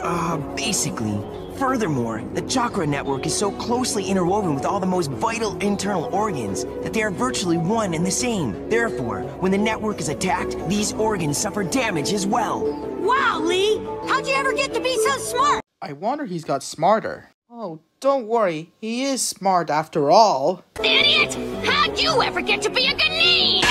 Uh, basically. Furthermore, the chakra network is so closely interwoven with all the most vital internal organs that they are virtually one and the same. Therefore, when the network is attacked, these organs suffer damage as well. Wow, Lee! How'd you ever get to be so smart? I wonder he's got smarter. Oh, don't worry, he is smart after all. Idiot! How'd you ever get to be a Ghanese?